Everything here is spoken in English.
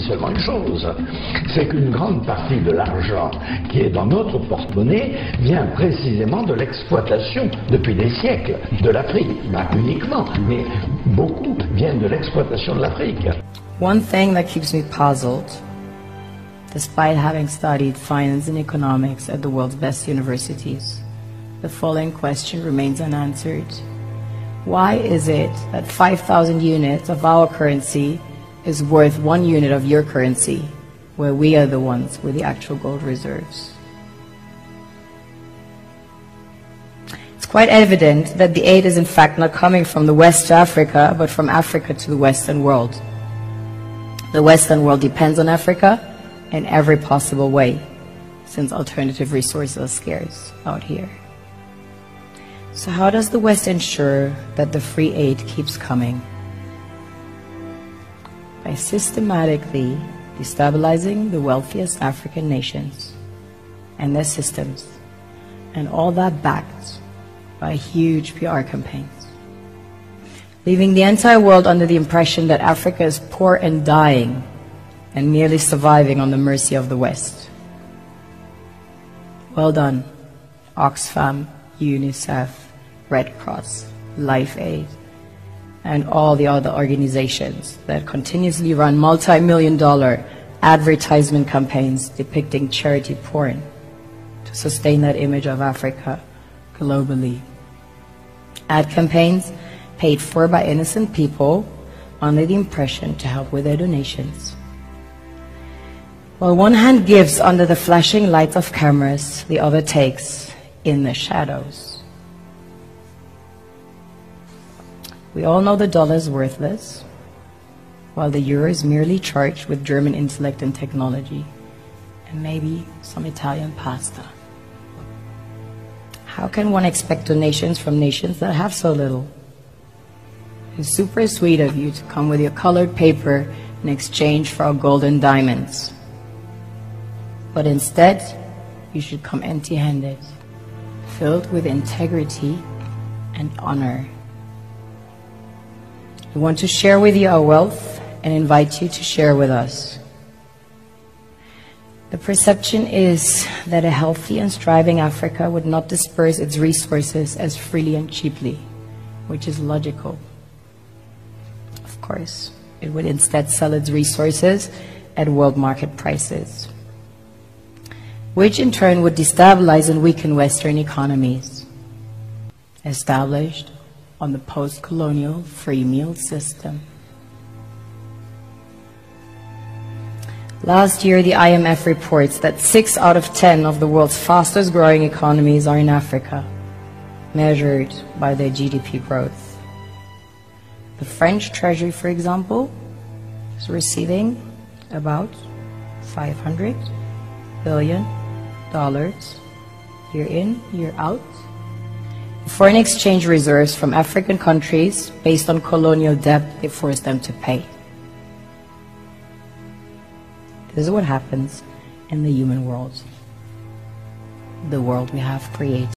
seulement une chose, c'est qu'une grande partie de l'argent qui est dans notre porte-monnaie vient précisément de l'exploitation depuis des siècles de l'Afrique. Pas uniquement, mais beaucoup viennent de l'exploitation de l'Afrique. One thing that keeps me puzzled, despite having studied finance and economics at the world's best universities, the following question remains unanswered. Why is it that 5,000 units of our currency is worth one unit of your currency, where we are the ones with the actual gold reserves? It's quite evident that the aid is in fact not coming from the West to Africa, but from Africa to the Western world. The Western world depends on Africa in every possible way, since alternative resources are scarce out here. So how does the West ensure that the free aid keeps coming? By systematically destabilizing the wealthiest African nations and their systems, and all that backed by huge PR campaigns. Leaving the entire world under the impression that Africa is poor and dying and merely surviving on the mercy of the West. Well done, Oxfam, UNICEF, Red Cross, Live Aid, and all the other organizations that continuously run multi-million dollar advertisement campaigns depicting charity porn to sustain that image of Africa globally. Ad campaigns paid for by innocent people under the impression to help with their donations. While one hand gives under the flashing lights of cameras, the other takes in the shadows. We all know the dollar is worthless, while the euro is merely charged with German intellect and technology, and maybe some Italian pasta. How can one expect donations from nations that have so little? It's super sweet of you to come with your colored paper in exchange for our golden diamonds. But instead, you should come empty handed, filled with integrity and honor. We want to share with you our wealth and invite you to share with us. The perception is that a healthy and striving Africa would not disperse its resources as freely and cheaply, which is logical. Of course, it would instead sell its resources at world market prices, which in turn would destabilize and weaken Western economies established on the post-colonial free meal system. Last year, the IMF reports that 6 out of 10 of the world's fastest growing economies are in Africa, measured by their GDP growth. The French Treasury, for example, is receiving about 500 billion dollars year in, year out foreign exchange reserves from African countries based on colonial debt they forced them to pay. This is what happens in the human world, the world we have created.